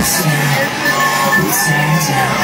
to stand, we stand down.